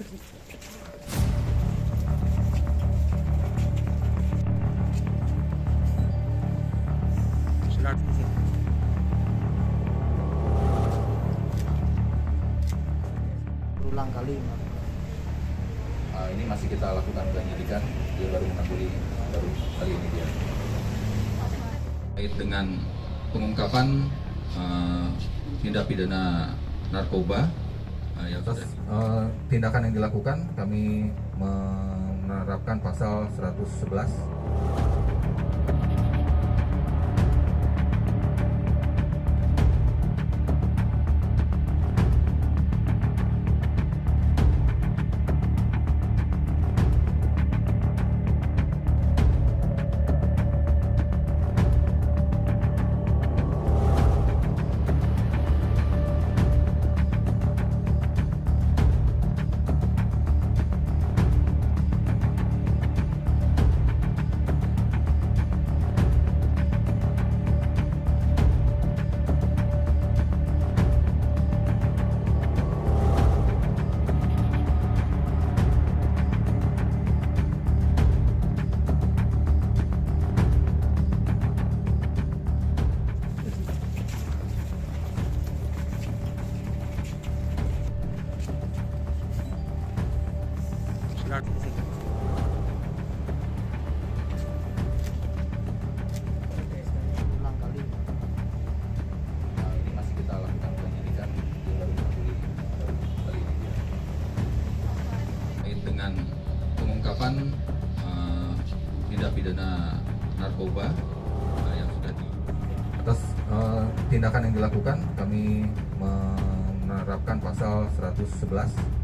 berulang kali Uh, ini masih kita lakukan penyelidikan. Dia baru mengakui baru kali ini dia. Terkait dengan pengungkapan uh, tindak pidana narkoba atas uh, tindakan yang dilakukan kami menerapkan pasal 111 terkait dengan pengungkapan uh, tindak pidana narkoba uh, yang sudah uh, tindakan yang dilakukan kami menerapkan pasal 111